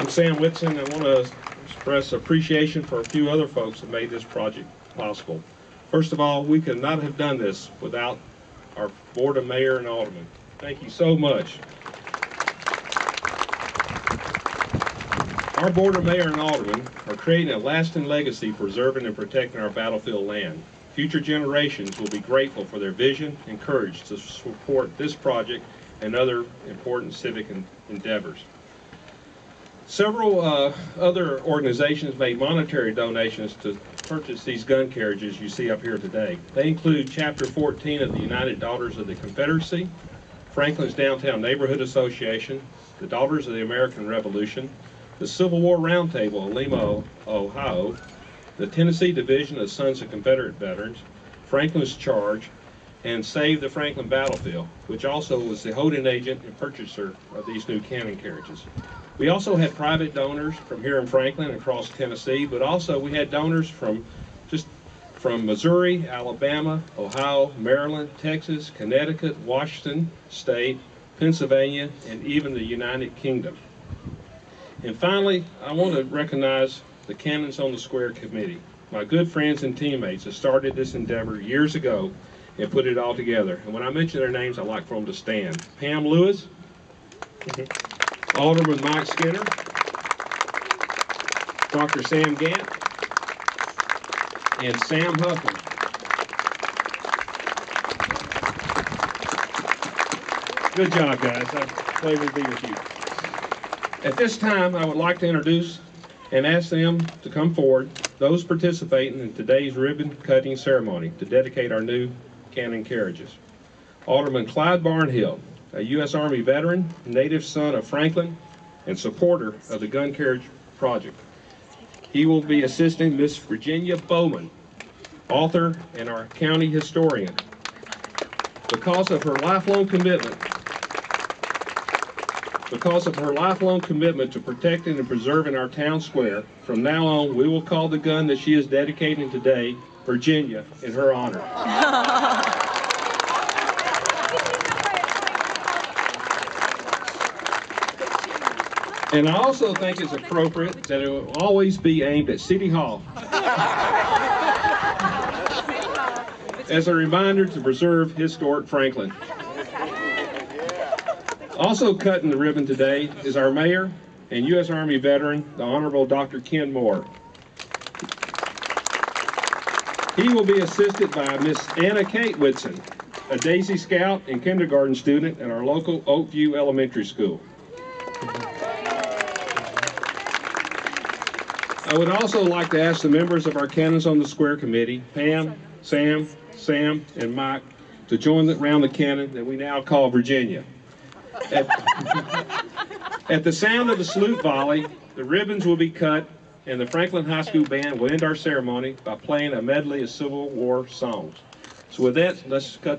I'm Sam Whitson. I want to express appreciation for a few other folks that made this project possible. First of all, we could not have done this without our Board of Mayor and Aldermen. Thank you so much. Our Board of Mayor and Aldermen are creating a lasting legacy preserving and protecting our battlefield land. Future generations will be grateful for their vision and courage to support this project and other important civic endeavors. Several uh, other organizations made monetary donations to purchase these gun carriages you see up here today. They include Chapter 14 of the United Daughters of the Confederacy, Franklin's Downtown Neighborhood Association, the Daughters of the American Revolution, the Civil War Roundtable of Lima, Ohio, the Tennessee Division of Sons of Confederate Veterans, Franklin's Charge, and Save the Franklin Battlefield, which also was the holding agent and purchaser of these new cannon carriages. We also had private donors from here in Franklin across Tennessee, but also we had donors from just from Missouri, Alabama, Ohio, Maryland, Texas, Connecticut, Washington State, Pennsylvania, and even the United Kingdom. And finally, I want to recognize the Cannons on the Square Committee, my good friends and teammates that started this endeavor years ago and put it all together. And when I mention their names, I like for them to stand. Pam Lewis, mm-hmm. Alderman Mike Skinner, Dr. Sam Gant, and Sam Huffman. Good job, guys. I'm pleasure to be with you. At this time, I would like to introduce and ask them to come forward, those participating in today's ribbon cutting ceremony to dedicate our new cannon carriages. Alderman Clyde Barnhill, a U.S. Army veteran, native son of Franklin, and supporter of the gun carriage project. He will be assisting Miss Virginia Bowman, author and our county historian. Because of her lifelong commitment because of her lifelong commitment to protecting and preserving our town square, from now on, we will call the gun that she is dedicating today Virginia in her honor. And I also think it's appropriate that it will always be aimed at City Hall as a reminder to preserve historic Franklin. Also cutting the ribbon today is our mayor and U.S. Army veteran, the Honorable Dr. Ken Moore. He will be assisted by Miss Anna Kate Whitson, a Daisy Scout and kindergarten student at our local Oakview Elementary School. I would also like to ask the members of our Cannons on the Square Committee, Pam, Sam, Sam, and Mike, to join around the cannon that we now call Virginia. At, at the sound of the salute volley, the ribbons will be cut, and the Franklin High School Band will end our ceremony by playing a medley of Civil War songs. So with that, let's cut the